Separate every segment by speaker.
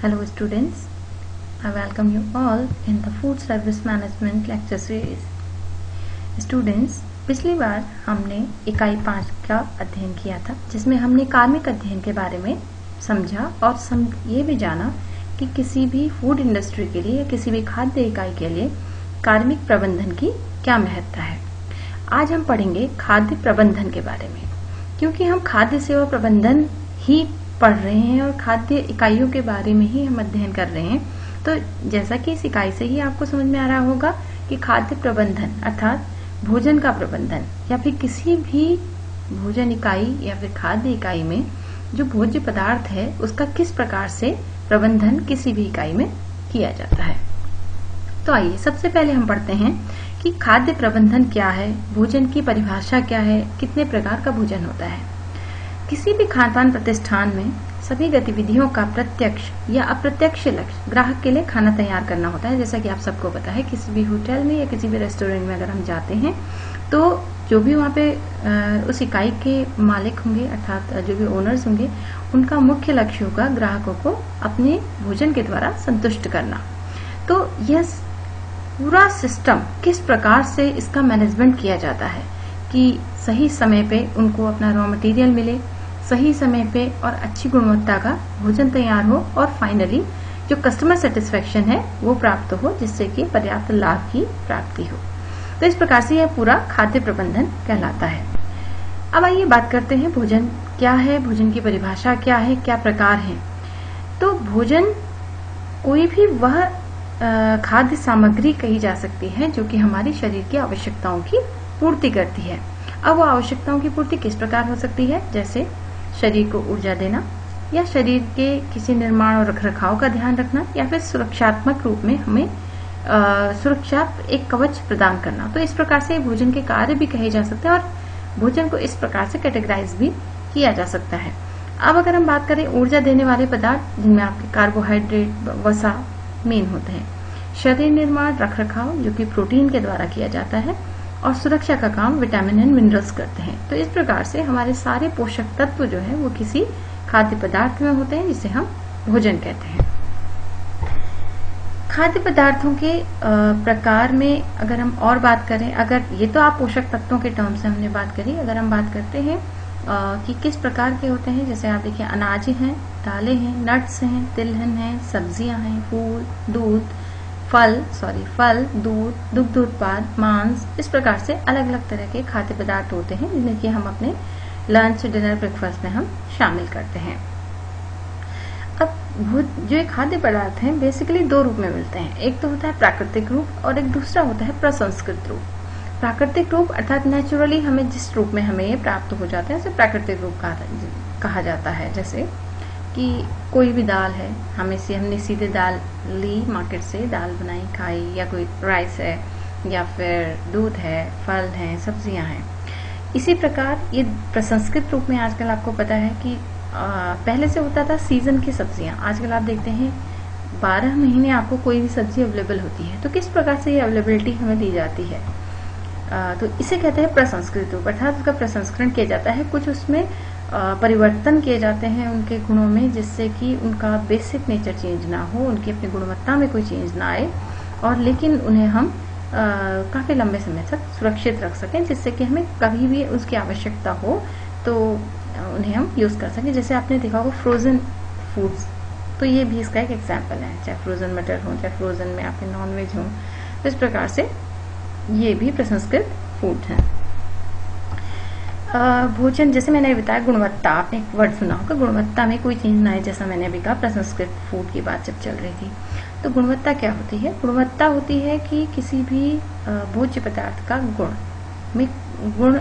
Speaker 1: Hello students, I welcome you all in the Food Service Management lecture series. Students, पिछली बार हमने इकाई पाँच का अध्ययन किया था जिसमें हमने कार्मिक अध्ययन के बारे में समझा और सम, ये भी जाना कि किसी भी फ़ूड इंडस्ट्री के लिए या किसी भी खाद्य इकाई के लिए कार्मिक प्रबंधन की क्या महत्ता है आज हम पढ़ेंगे खाद्य प्रबंधन के बारे में क्योंकि हम खाद्य सेवा प्रबंधन ही पढ़ रहे हैं और खाद्य इकाइयों के बारे में ही हम अध्ययन कर रहे हैं। तो जैसा कि इस इकाई से ही आपको समझ में आ रहा होगा कि खाद्य प्रबंधन अर्थात भोजन का प्रबंधन या फिर किसी भी भोजन इकाई या फिर खाद्य इकाई में जो भोज्य पदार्थ है, उसका किस प्रकार से प्रबंधन किसी भी इकाई में किया जाता है। तो आइए, सबसे पहले हम पढ़ते हैं कि खाद्य प्रबंधन क्या है, भोजन की परिभाषा क्या है, कितने प्रकार का भोजन होता है। किसी भी खानपान प्रतिष्ठान में सभी गतिविधियों का प्रत्यक्ष या अप्रत्यक्ष लक्ष्य ग्राहक के लिए खाना तैयार करना होता है। जैसा कि आप सबको पता है, किसी भी होटल में या किसी भी रेस्टोरेंट में अगर हम जाते हैं तो जो भी वहाँ पे उस इकाई के मालिक होंगे, अर्थात जो भी ओनर्स होंगे, उनका मुख्य लक्ष्य होगा ग्राहकों को अपने भोजन के द्वारा संतुष्ट करना। तो यह पूरा सिस्टम किस प्रकार से इसका मैनेजमेंट किया जाता है कि सही समय पे उनको अपना रॉ मटेरियल मिले सही समय पे और अच्छी गुणवत्ता का भोजन तैयार हो और फाइनली जो कस्टमर सेटिस्फेक्शन है, वो प्राप्त हो, जिससे कि पर्याप्त लाभ की प्राप्ति हो। तो इस प्रकार से यह पूरा खाद्य प्रबंधन कहलाता है। अब आइए बात करते हैं भोजन क्या है, भोजन की परिभाषा क्या है, क्या प्रकार है। तो भोजन कोई भी वह खाद्य सामग्री कही जा सकती है, जो कि हमारी शरीर की आवश्यकताओं की पूर्ति करती है। अब वो आवश्यकताओं की पूर्ति किस प्रकार हो सकती है? जैसे शरीर को ऊर्जा देना या शरीर के किसी निर्माण और रखरखाव का ध्यान रखना या फिर सुरक्षात्मक रूप में हमें सुरक्षा एक कवच प्रदान करना। तो इस प्रकार से भोजन के कार्य भी कहे जा सकते हैं और भोजन को इस प्रकार से कैटेगराइज भी किया जा सकता है। अब अगर हम बात करें ऊर्जा देने वाले पदार्थ, जिनमें आपके कार्बोहाइड्रेट वसा मेन होते हैं। शरीर निर्माण, रखरखाव, जो कि प्रोटीन के द्वारा किया जाता है और सुरक्षा का काम विटामिन एंड मिनरल्स करते हैं। तो इस प्रकार से हमारे सारे पोषक तत्व जो है, वो किसी खाद्य पदार्थ में होते हैं, जिसे हम भोजन कहते हैं। खाद्य पदार्थों के प्रकार में अगर हम और बात करें, अगर ये तो आप पोषक तत्वों के टर्म से हमने बात करी, अगर हम बात करते हैं कि किस प्रकार के होते हैं, जैसे आप देखिए, अनाज हैं, दालें हैं, नट्स हैं, तिलहन हैं, सब्ज़ियाँ हैं, फूल, दूध फल सॉरी फल, दूध, दुग्ध उत्पाद, मांस, इस प्रकार से अलग अलग तरह के खाद्य पदार्थ होते हैं, जिन्हें कि हम अपने लंच डिनर ब्रेकफास्ट में हम शामिल करते हैं। अब जो ये खाद्य पदार्थ हैं बेसिकली दो रूप में मिलते हैं। एक तो होता है प्राकृतिक रूप और एक दूसरा होता है प्रसंस्कृत रूप। प्राकृतिक रूप अर्थात नेचुरली हमें जिस रूप में हमें ये प्राप्त हो जाते हैं, उसे प्राकृतिक रूप कहा जाता है, जैसे कि कोई भी दाल है हमें से हमने सीधे दाल ली मार्केट से दाल बनाई खाई या कोई राइस है या फिर दूध है फल हैं सब्ज़ियाँ हैं। इसी प्रकार ये प्रसंस्कृत रूप में आजकल आपको पता है कि आ, पहले से होता था सीज़न की सब्ज़ियाँ। आजकल आप देखते हैं बारह महीने आपको कोई भी सब्ज़ी अवेलेबल होती है। तो किस प्रकार से ये अवेलेबिलिटी हमें दी जाती है? आ, तो इसे कहते हैं प्रसंस्कृत रूप। अर्थात उसका प्रसंस्करण किया जाता है कुछ उसमें परिवर्तन किए जाते हैं उनके गुणों में, जिससे कि उनका बेसिक नेचर चेंज ना हो, उनकी अपनी गुणवत्ता में कोई चेंज ना आए, और लेकिन उन्हें हम काफ़ी लंबे समय तक सुरक्षित रख सकें, जिससे कि हमें कभी भी उसकी आवश्यकता हो तो उन्हें हम यूज़ कर सकें। जैसे आपने देखा होगा फ्रोज़न फूड्स तो ये भी इसका एक एग्ज़ाम्पल है, चाहे फ्रोज़न मटर हो, चाहे फ्रोज़न में आपके नॉन वेज हो तो इस प्रकार से ये भी प्रसंस्कृत फ़ूड हैं। भोजन, जैसे मैंने बताया, गुणवत्ता, आपने एक वर्ड सुना होगा, गुणवत्ता में कोई चेंज ना है जैसा मैंने अभी कहा प्रसंस्कृत फ़ूड की बात जब चल रही थी। तो गुणवत्ता क्या होती है? गुणवत्ता होती है कि किसी भी भोज्य पदार्थ का गुण। में गुण,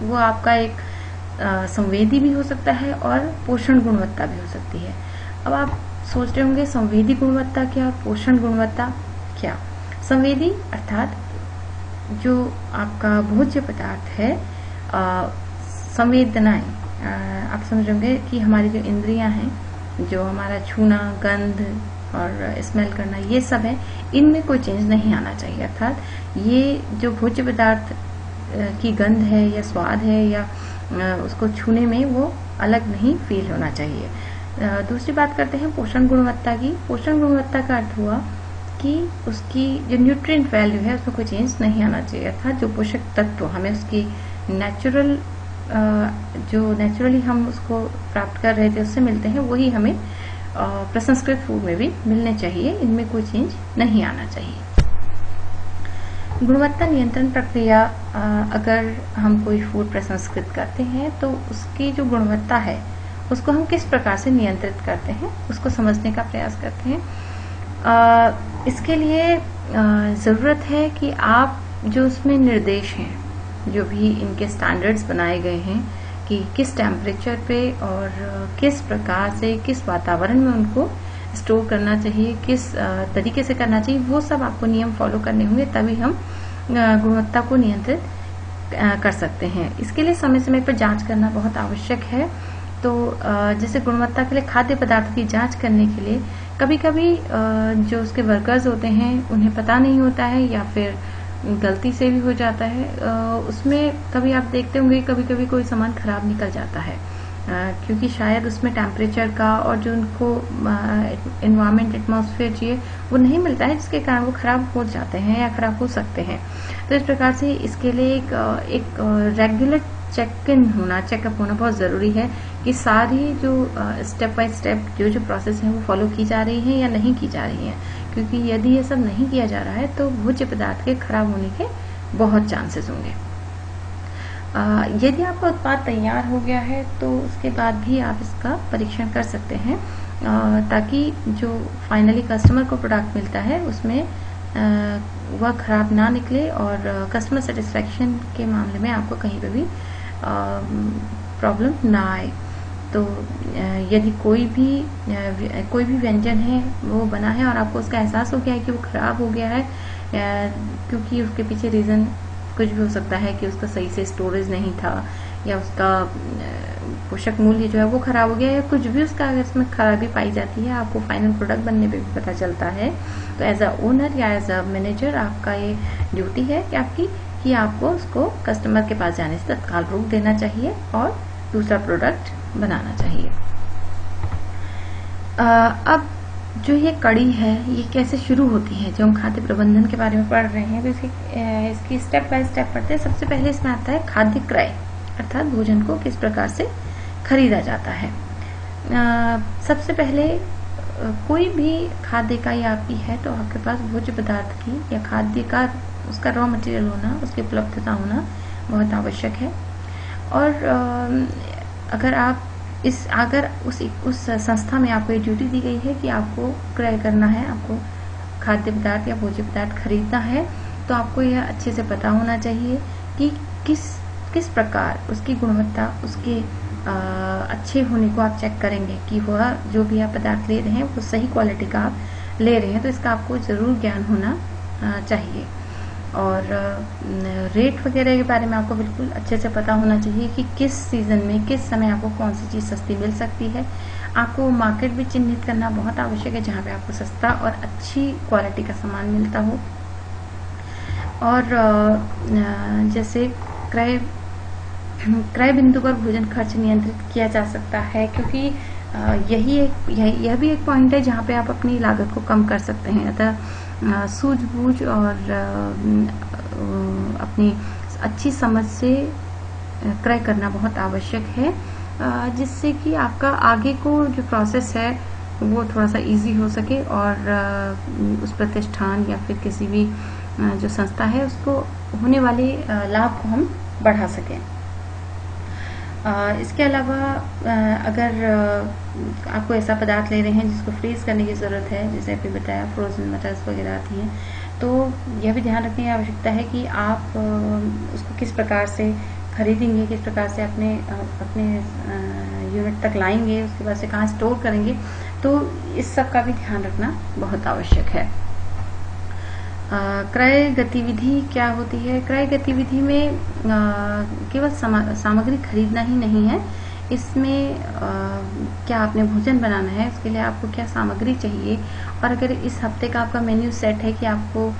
Speaker 1: वो आपका एक संवेदी भी हो सकता है और पोषण गुणवत्ता भी हो सकती है। अब आप सोच रहे होंगे, संवेदी गुणवत्ता क्या पोषण गुणवत्ता क्या? संवेदी अर्थात जो आपका भोज्य पदार्थ है संवेदनाएँ आप समझ कि हमारी जो इंद्रियाँ हैं, जो हमारा छूना, गंध और स्मेल करना, ये सब है, इनमें कोई चेंज नहीं आना चाहिए, अर्थात ये जो भोज्य पदार्थ की गंध है या स्वाद है या उसको छूने में वो अलग नहीं फील होना चाहिए। दूसरी बात करते हैं पोषण गुणवत्ता की। पोषण गुणवत्ता का अर्थ हुआ कि उसकी जो न्यूट्रिएंट वैल्यू है, उसमें कोई चेंज नहीं आना चाहिए, अर्थात जो पोषक तत्व हमें उसकी नेचुरल जो नेचुरली हम उसको प्राप्त कर रहे थे उससे मिलते हैं वही हमें प्रसंस्कृत फ़ूड में भी मिलने चाहिए। इनमें कोई चेंज नहीं आना चाहिए। गुणवत्ता नियंत्रण प्रक्रिया अगर हम कोई फ़ूड प्रसंस्कृत करते हैं तो उसकी जो गुणवत्ता है उसको हम किस प्रकार से नियंत्रित करते हैं उसको समझने का प्रयास करते हैं। आ, इसके लिए ज़रूरत है कि आप जो उसमें निर्देश हैं जो भी इनके स्टैंडर्ड्स बनाए गए हैं कि किस टेम्परेचर पे और किस प्रकार से, किस वातावरण में उनको स्टोर करना चाहिए, किस तरीके से करना चाहिए, वो सब आपको नियम फॉलो करने होंगे, तभी हम गुणवत्ता को नियंत्रित कर सकते हैं। इसके लिए समय समय पर जाँच करना बहुत आवश्यक है। तो जैसे गुणवत्ता के लिए खाद्य पदार्थ की जाँच करने के लिए कभी कभी जो उसके वर्कर्स होते हैं, उन्हें पता नहीं होता है या फिर गलती से भी हो जाता है उसमें कभी आप देखते होंगे कभी कभी कोई सामान खराब निकल जाता है क्योंकि शायद उसमें टेम्परेचर का और जो उनको इन्वायरमेंट एटमॉस्फेयर चाहिए, वो नहीं मिलता है, जिसके कारण वो खराब हो जाते हैं या खराब हो सकते हैं। तो इस प्रकार से इसके लिए एक एक रेगुलर चेक इन होना चेकअप होना बहुत ज़रूरी है कि सारी जो स्टेप बाय स्टेप जो जो प्रोसेस है वो फॉलो की जा रही है या नहीं की जा रही है। क्योंकि यदि ये सब नहीं किया जा रहा है तो भोज्य पदार्थ के खराब होने के बहुत चांसेस होंगे। यदि आपका उत्पाद तैयार हो गया है तो उसके बाद भी आप इसका परीक्षण कर सकते हैं आ, ताकि जो फाइनली कस्टमर को प्रोडक्ट मिलता है उसमें वह खराब ना निकले और कस्टमर सेटिस्फेक्शन के मामले में आपको कहीं पर भी प्रॉब्लम ना आए। तो यदि कोई भी कोई भी व्यंजन है, वो बना है और आपको उसका एहसास हो गया है कि वो ख़राब हो गया है क्योंकि उसके पीछे रीज़न कुछ भी हो सकता है कि उसका सही से स्टोरेज नहीं था, या उसका पोषक मूल्य जो है वो खराब हो गया या कुछ भी उसका अगर इसमें खराबी पाई जाती है, आपको फाइनल प्रोडक्ट बनने पे भी पता चलता है। तो एज अ ओनर या एज अ मैनेजर आपका ये ड्यूटी है कि आपकी, कि आपको उसको कस्टमर के पास जाने से तत्काल रोक देना चाहिए और दूसरा प्रोडक्ट बनाना चाहिए। आ, अब जो ये कड़ी है ये कैसे शुरू होती है? जो हम खाद्य प्रबंधन के बारे में पढ़ रहे हैं तो इसकी इसकी स्टेप बाय स्टेप पढ़ते हैं। सबसे पहले इसमें आता है खाद्य क्रय अर्थात भोजन को किस प्रकार से खरीदा जाता है। आ, सबसे पहले कोई भी खाद्य इकाई आपकी है तो आपके पास भोज्य पदार्थ की या खाद्य का उसका रॉ मटेरियल होना उसकी उपलब्धता होना बहुत आवश्यक है। और अगर आप इस अगर उस उस संस्था में आपको ये ड्यूटी दी गई है कि आपको क्रय करना है आपको खाद्य पदार्थ या भोज्य पदार्थ खरीदना है तो आपको यह अच्छे से पता होना चाहिए कि किस किस प्रकार उसकी गुणवत्ता उसके आ, अच्छे होने को आप चेक करेंगे कि वह जो भी आप पदार्थ ले रहे हैं वो सही क्वालिटी का आप ले रहे हैं तो इसका आपको ज़रूर ज्ञान होना आ, चाहिए। और रेट वगैरह के बारे में आपको बिल्कुल अच्छे से पता होना चाहिए कि किस सीज़न में किस समय आपको कौन सी चीज़ सस्ती मिल सकती है। आपको मार्केट भी चिन्हित करना बहुत आवश्यक है जहाँ पे आपको सस्ता और अच्छी क्वालिटी का सामान मिलता हो। और जैसे क्रय क्रय बिंदु पर भोजन खर्च नियंत्रित किया जा सकता है क्योंकि यही एक यह, यह भी एक पॉइंट है जहाँ पे आप अपनी लागत को कम कर सकते हैं। अतः सूझबूझ और अपनी अच्छी समझ से क्रय करना बहुत आवश्यक है। जिससे कि आपका आगे को जो प्रोसेस है, वो थोड़ा सा इजी हो सके और उस प्रतिष्ठान या फिर किसी भी जो संस्था है, उसको होने वाले लाभ को हम बढ़ा सकें। इसके अलावा अगर आपको ऐसा पदार्थ ले रहे हैं जिसको फ्रीज करने की ज़रूरत है, जैसे अभी बताया फ्रोजन मटर्स वगैरह आती हैं तो यह भी ध्यान रखने की आवश्यकता है कि आप उसको किस प्रकार से खरीदेंगे, किस प्रकार से अपने अपने यूनिट तक लाएँगे, उसके बाद से कहाँ स्टोर करेंगे तो इस सब का भी ध्यान रखना बहुत आवश्यक है। क्रय गतिविधि क्या होती है? क्रय गतिविधि में केवल सामग्री खरीदना ही नहीं है। इसमें क्या आपने भोजन बनाना है? उसके लिए आपको क्या सामग्री चाहिए? और अगर इस हफ़्ते का आपका मेन्यू सेट है कि आपको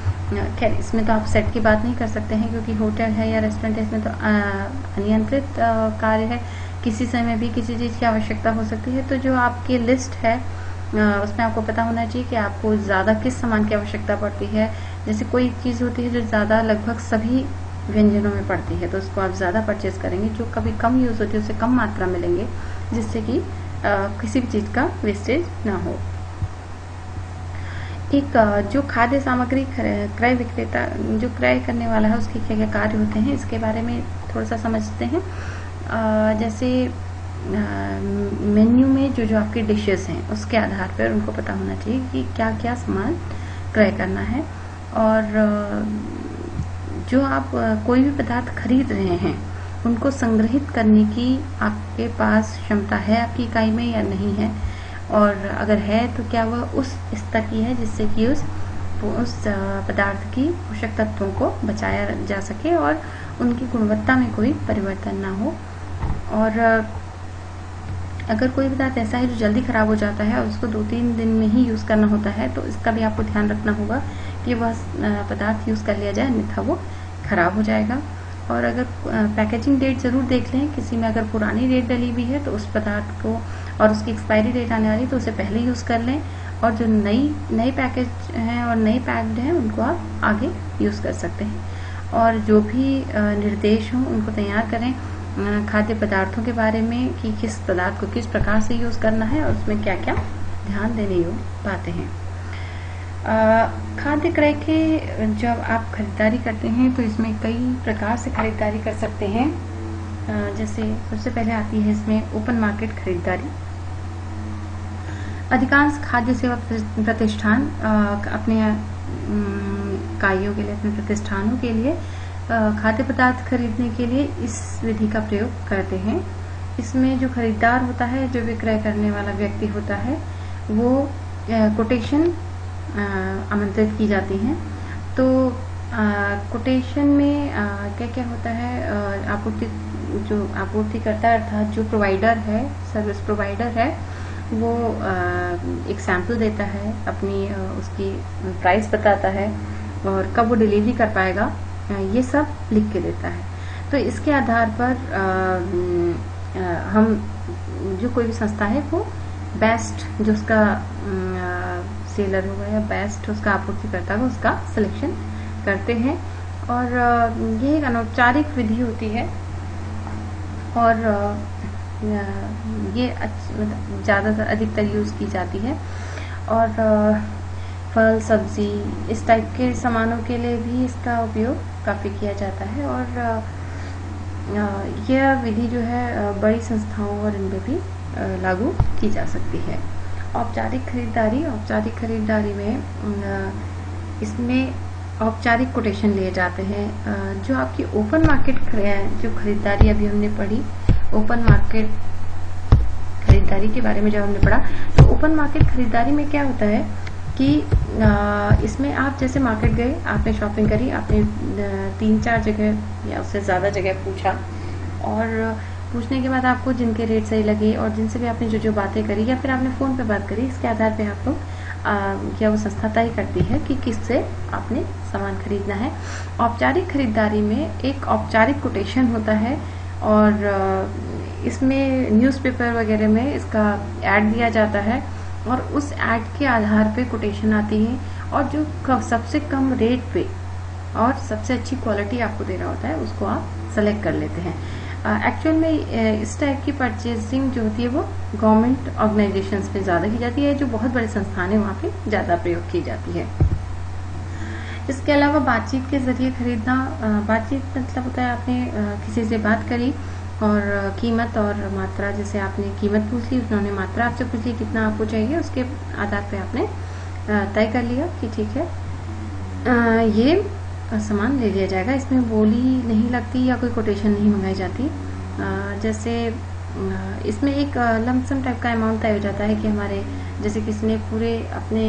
Speaker 1: खैर, इसमें तो आप सेट की बात नहीं कर सकते हैं क्योंकि होटल है या रेस्टोरेंट है, इसमें तो अनियंत्रित कार्य है। किसी समय भी किसी चीज़ की आवश्यकता हो सकती है। तो जो आपकी लिस्ट है उसमें आपको पता होना चाहिए कि आपको ज़्यादा किस सामान की आवश्यकता पड़ती है। जैसे कोई चीज़ होती है जो ज़्यादा लगभग सभी व्यंजनों में पड़ती है तो उसको आप ज़्यादा परचेज करेंगे, जो कभी कम यूज़ होती है उससे कम मात्रा में लेंगे, जिससे कि किसी भी चीज़ का वेस्टेज ना हो। एक जो खाद्य सामग्री क्रय विक्रेता, जो क्रय करने वाला है, उसके क्या क्या कार्य होते हैं, इसके बारे में थोड़ा सा समझते हैं। जैसे मेन्यू में जो जो आपके डिशेस हैं, उसके आधार पर उनको पता होना चाहिए कि क्या क्या सामान क्रय करना है। और जो आप कोई भी पदार्थ खरीद रहे हैं, उनको संग्रहित करने की आपके पास क्षमता है, आपकी इकाई में या नहीं है? और अगर है तो क्या वह उस स्तर की है जिससे कि उस उस पदार्थ की पोषक तत्वों को बचाया जा सके और उनकी गुणवत्ता में कोई परिवर्तन ना हो? और अगर कोई पदार्थ ऐसा है जो जल्दी खराब हो जाता है और उसको दो तीन दिन में ही यूज़ करना होता है तो इसका भी आपको ध्यान रखना होगा कि वह पदार्थ यूज़ कर लिया जाए, अन्यथा वो खराब हो जाएगा। और अगर पैकेजिंग डेट ज़रूर देख लें, किसी में अगर पुरानी डेट डली हुई है तो उस पदार्थ को और उसकी एक्सपायरी डेट आने वाली तो उसे पहले यूज़ कर लें। और जो नई नई पैकेज हैं और नई पैक्ड हैं, उनको आप आगे यूज़ कर सकते हैं। और जो भी निर्देश हों, उनको तैयार करें खाद्य पदार्थों के बारे में, कि किस पदार्थ को किस प्रकार से यूज़ करना है, और उसमें क्या क्या ध्यान देने योग्य बातें हैं। खाद्य क्रय के जब आप खरीदारी करते हैं तो इसमें कई प्रकार से खरीदारी कर सकते हैं। जैसे सबसे पहले आती है इसमें ओपन मार्केट खरीदारी। अधिकांश खाद्य सेवा प्रतिष्ठान अपने इकाइयों के लिए, अपने प्रतिष्ठानों के लिए खाद्य पदार्थ खरीदने के लिए इस विधि का प्रयोग करते हैं। इसमें जो खरीदार होता है, जो विक्रय करने वाला व्यक्ति होता है, वो कोटेशन आमंत्रित की जाती हैं। तो कोटेशन में क्या क्या होता है? आपूर्ति जो आपूर्ति करता अर्थात जो प्रोवाइडर है सर्विस प्रोवाइडर है वो आ, एक सैंपल देता है अपनी आ, उसकी प्राइस बताता है और कब वो डिलीवरी कर पाएगा आ, ये सब लिख के देता है। तो इसके आधार पर आ, आ, हम जो कोई भी संस्था है वो बेस्ट जो उसका सेलर होगा या बेस्ट उसका आपूर्ति करता होगा उसका सिलेक्शन करते हैं। और ये एक अनौपचारिक विधि होती है। और ये मतलब ज़्यादातर अधिकतर यूज़ की जाती है। और फल, सब्ज़ी, इस टाइप के सामानों के लिए भी इसका उपयोग काफ़ी किया जाता है। और यह विधि जो है बड़ी संस्थाओं और इनमें भी लागू की जा सकती है। औपचारिक खरीदारी औपचारिक खरीदारी में इसमें औपचारिक कोटेशन लिए जाते हैं। जो आपकी ओपन मार्केट जो खरीदारी अभी हमने पढ़ी, ओपन मार्केट खरीदारी के बारे में जब हमने पढ़ा तो ओपन मार्केट खरीदारी में क्या होता है कि इसमें आप जैसे मार्केट गए, आपने शॉपिंग करी, आपने तीन चार जगह या उससे ज़्यादा जगह पूछा, और पूछने के बाद आपको जिनके रेट सही लगे और जिनसे भी आपने जो जो बातें करी या फिर आपने फ़ोन पे बात करी, इसके आधार पे आपको क्या वो संस्था तय करती है कि किससे आपने सामान खरीदना है। औपचारिक खरीदारी में एक औपचारिक कोटेशन होता है और इसमें न्यूज़पेपर वगैरह में इसका ऐड दिया जाता है और उस ऐड के आधार पे कोटेशन आती है और जो सबसे कम रेट पे और सबसे अच्छी क्वालिटी आपको दे रहा होता है, उसको आप सेलेक्ट कर लेते हैं। एक्चुअल में इस टाइप की परचेजिंग जो होती है वो गवर्नमेंट ऑर्गेनाइजेशंस में ज़्यादा की जाती है, जो बहुत बड़े संस्थान है, वहाँ पे ज़्यादा प्रयोग की जाती है। इसके अलावा बातचीत के ज़रिए खरीदना बातचीत मतलब होता है, आपने किसी से बात करी और कीमत और मात्रा, जैसे आपने कीमत पूछ ली, उन्होंने मात्रा आपसे पूछ ली, कितना आपको चाहिए, उसके आधार पे आपने तय कर लिया कि ठीक है। ये सामान ले लिया जाएगा। इसमें बोली नहीं लगती या कोई कोटेशन नहीं मंगाई जाती। जैसे इसमें एक लमसम टाइप का अमाउंट तय हो जाता है कि हमारे, जैसे किसी ने पूरे अपने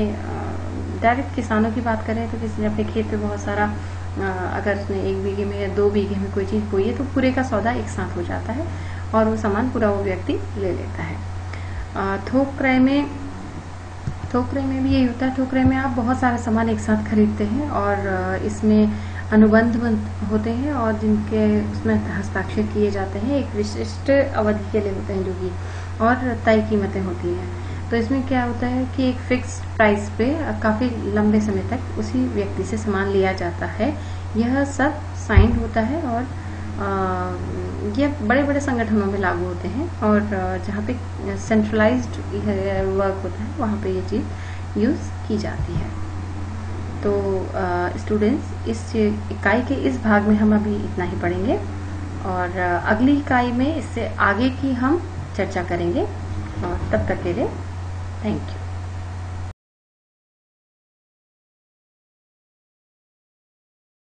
Speaker 1: डायरेक्ट किसानों की बात करें तो किसी ने अपने खेत पे बहुत सारा अगर उसने एक बीघे में या दो बीघे में कोई चीज़ बोई है तो पूरे का सौदा एक साथ हो जाता है और वो सामान पूरा वो व्यक्ति ले लेता है। थोक क्रय में क्रय में भी यही होता है क्रय में आप बहुत सारा सामान एक साथ खरीदते हैं और इसमें अनुबंध होते हैं और जिनके उसमें हस्ताक्षर किए जाते हैं, एक विशिष्ट अवधि के लिए होते हैं जो कि और तय कीमतें होती हैं। तो इसमें क्या होता है कि एक फिक्स प्राइस पे काफ़ी लंबे समय तक उसी व्यक्ति से सामान लिया जाता है। यह सब साइंड होता है और ये बड़े बड़े संगठनों में लागू होते हैं और जहाँ पे सेंट्रलाइज्ड वर्क होता है, वहाँ पे ये चीज़ यूज़ की जाती है। तो स्टूडेंट्स इस इकाई के इस भाग में हम अभी इतना ही पढ़ेंगे और अगली इकाई में इससे आगे की हम चर्चा करेंगे। और तब तक के लिए थैंक यू